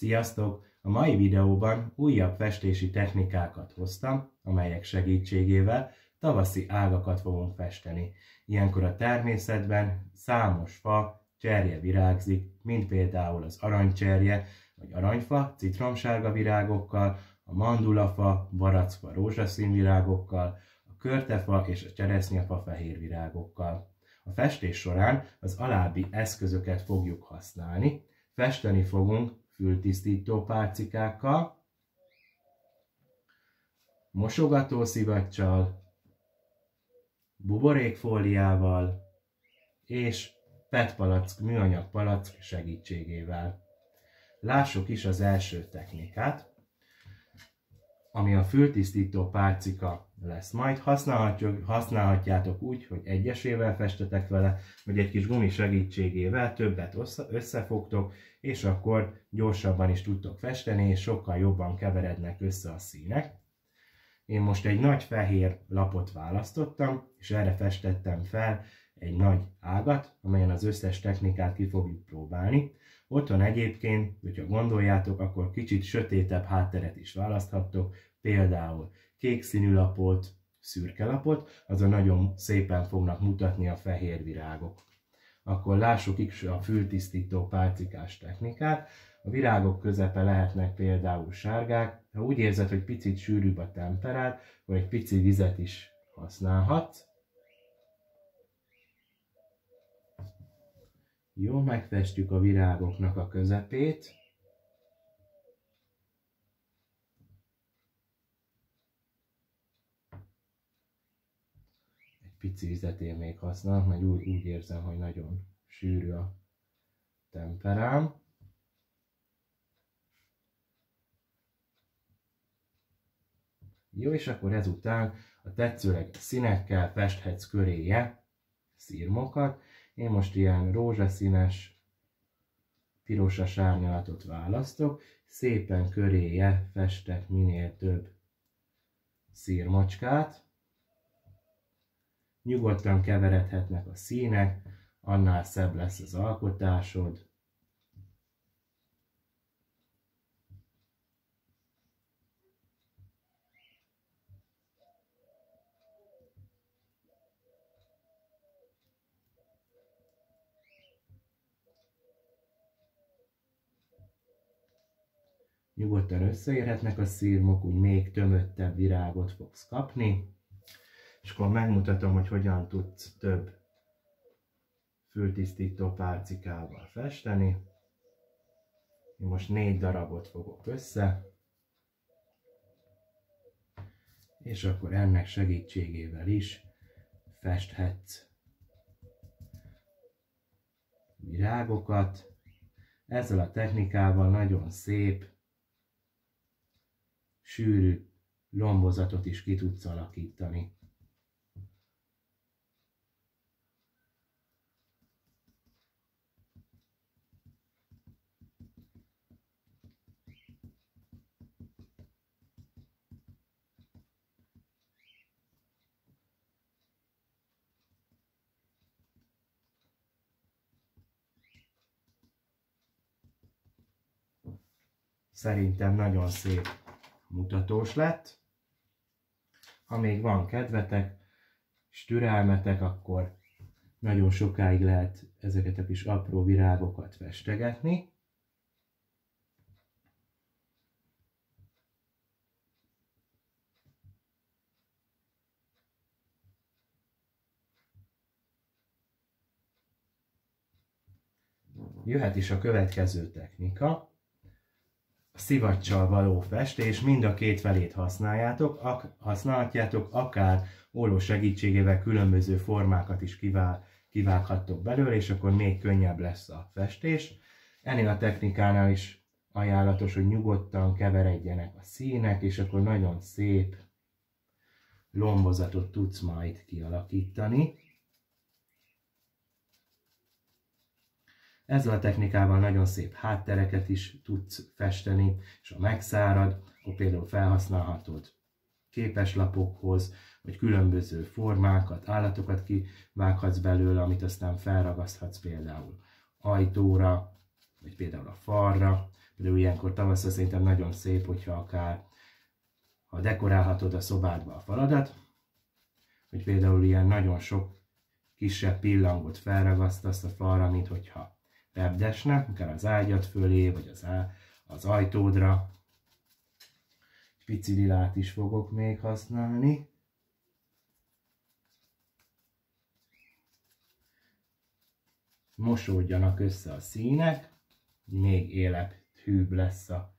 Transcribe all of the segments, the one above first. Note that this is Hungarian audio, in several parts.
Sziasztok! A mai videóban újabb festési technikákat hoztam, amelyek segítségével tavaszi ágakat fogunk festeni. Ilyenkor a természetben számos fa, cserje virágzik, mint például az aranycserje, vagy aranyfa citromsárga virágokkal, a mandulafa, barackfa rózsaszín virágokkal, a körtefa és a cseresznyefa fehér virágokkal. A festés során az alábbi eszközöket fogjuk használni. Festeni fogunk fültisztító pálcikákkal, mosogató szivacsal, buborékfóliával és PET palack, műanyag palack segítségével. Lássuk is az első technikát ami a fültisztító pálcika lesz. Majd használhatjátok úgy, hogy egyesével festetek vele, vagy egy kis gumi segítségével többet összefogtok, és akkor gyorsabban is tudtok festeni, és sokkal jobban keverednek össze a színek. Én most egy nagy fehér lapot választottam, és erre festettem fel egy nagy ágat, amelyen az összes technikát ki fogjuk próbálni. Otthon egyébként, hogyha gondoljátok, akkor kicsit sötétebb hátteret is választhattok, például kék színű lapot, szürke lapot, azon nagyon szépen fognak mutatni a fehér virágok. Akkor lássuk is a fültisztító pálcikás technikát. A virágok közepe lehetnek például sárgák. Ha úgy érzed, hogy picit sűrűbb a temperát, akkor egy pici vizet is használhatsz. Jó, megfestjük a virágoknak a közepét. Egy pici vizet én még használok, mert úgy, úgy érzem, hogy nagyon sűrű a temperám. Jó, és akkor ezután a tetszőleges színekkel festhetsz köréje szírmokat. Én most ilyen rózsaszínes, pirosas árnyalatot választok, szépen köréje festek minél több szírmacskát. Nyugodtan keveredhetnek a színek, annál szebb lesz az alkotásod. Nyugodtan összeérhetnek a szírmok, úgy még tömöttebb virágot fogsz kapni, és akkor megmutatom, hogy hogyan tudsz több fültisztító pálcikával festeni. Én most négy darabot fogok össze, és akkor ennek segítségével is festhetsz virágokat. Ezzel a technikával nagyon szép, sűrű lombozatot is ki tudsz alakítani. Szerintem nagyon szép mutatós lett. Ha még van kedvetek és türelmetek, akkor nagyon sokáig lehet ezeket a kis apró virágokat festegetni. Jöhet is a következő technika szivacsal való festés, mind a két felét használjátok, ak- használhatjátok, akár óló segítségével különböző formákat is kivál, kivághattok belőle, és akkor még könnyebb lesz a festés. Ennél a technikánál is ajánlatos, hogy nyugodtan keveredjenek a színek, és akkor nagyon szép lombozatot tudsz majd kialakítani. Ezzel a technikával nagyon szép háttereket is tudsz festeni, és ha megszárad, akkor például felhasználhatod képeslapokhoz, vagy különböző formákat, állatokat kivághatsz belőle, amit aztán felragaszthatsz például ajtóra, vagy például a falra. Például ilyenkor tavasszal szerintem nagyon szép, hogyha akár ha dekorálhatod a szobádba a faladat, hogy például ilyen nagyon sok kisebb pillangot felragasztasz a falra, mint hogyha repdesne, akár az ágyat fölé, vagy az, á, az ajtódra. Pici lilát is fogok még használni. Mosódjanak össze a színek, még élethűbb lesz a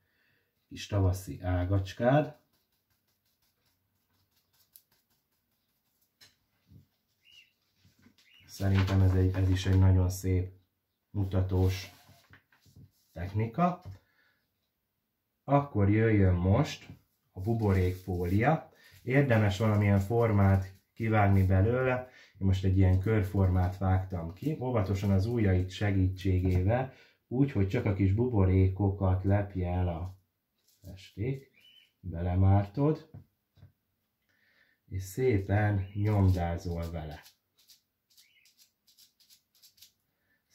kis tavaszi ágacskád. Szerintem ez, egy, ez is egy nagyon szép mutatós technika. Akkor jöjjön most a buborékfólia. Érdemes valamilyen formát kivágni belőle. Én most egy ilyen körformát vágtam ki, óvatosan az ujjait segítségével, úgy, hogy csak a kis buborékokat lepje el a festék. Belemártod, és szépen nyomdázol vele.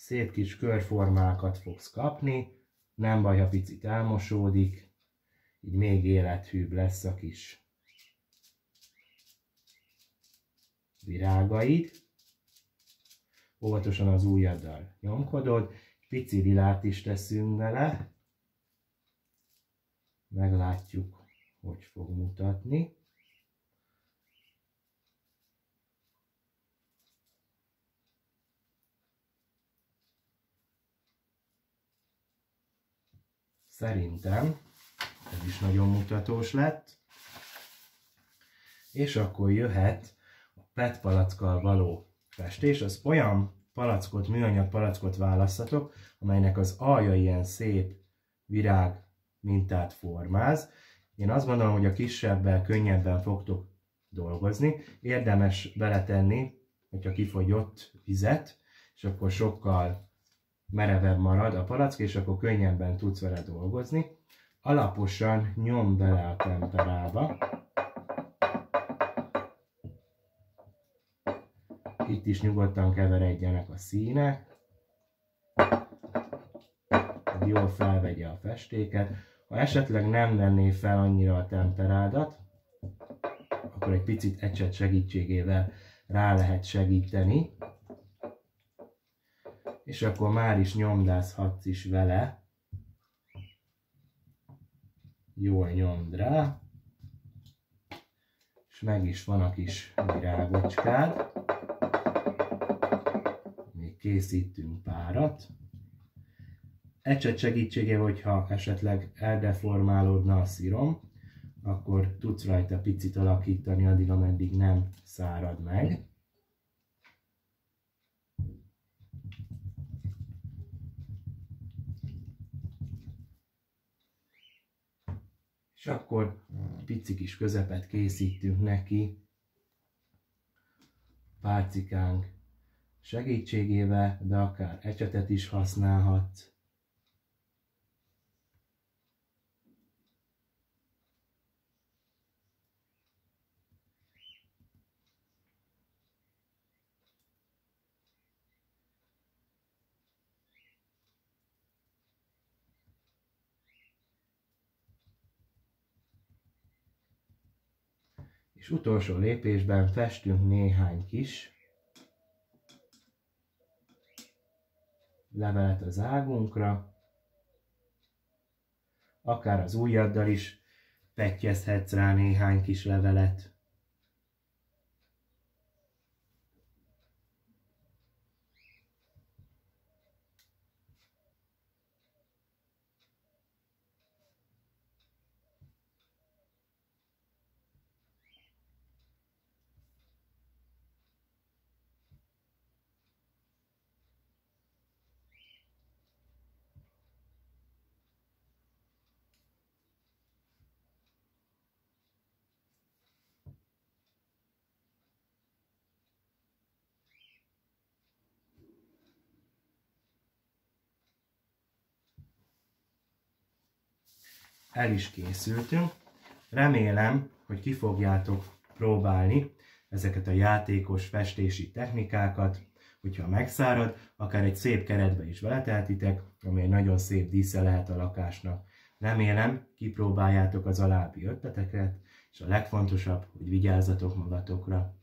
Szép kis körformákat fogsz kapni, nem baj, ha picit elmosódik, így még élethűbb lesz a kis virágaid. Óvatosan az ujjaddal nyomkodod, pici lilát is teszünk vele, meglátjuk, hogy fog mutatni. Szerintem ez is nagyon mutatós lett. És akkor jöhet a PET palackkal való festés. Az olyan palackot, műanyag palackot választatok, amelynek az alja ilyen szép virág mintát formáz. Én azt gondolom, hogy a kisebbel könnyebben fogtok dolgozni. Érdemes beletenni, hogyha kifogyott vizet, és akkor sokkal merevebb marad a palack, és akkor könnyebben tudsz vele dolgozni. Alaposan nyom bele a temperába. Itt is nyugodtan keveredjenek a színek. Jól felvegye a festéket. Ha esetleg nem venné fel annyira a temperádat, akkor egy picit ecset segítségével rá lehet segíteni és akkor már is nyomdázhatsz is vele. Jól nyomd rá, és meg is van a kis virágocskád. Még készítünk párat. Ecset segítsége, hogyha esetleg eldeformálódna a szírom, akkor tudsz rajta picit alakítani addig, ameddig nem szárad meg. És akkor pici kis közepet készítünk neki pálcikánk segítségével, de akár ecsetet is használhat. És utolsó lépésben festünk néhány kis levelet az águnkra, akár az ujjaddal is pettyezhetsz rá néhány kis levelet. El is készültünk. Remélem, hogy ki fogjátok próbálni ezeket a játékos festési technikákat, hogyha megszárad, akár egy szép keretbe is beletehetitek, ami egy nagyon szép dísze lehet a lakásnak. Remélem, kipróbáljátok az alábbi ötleteket, és a legfontosabb, hogy vigyázzatok magatokra.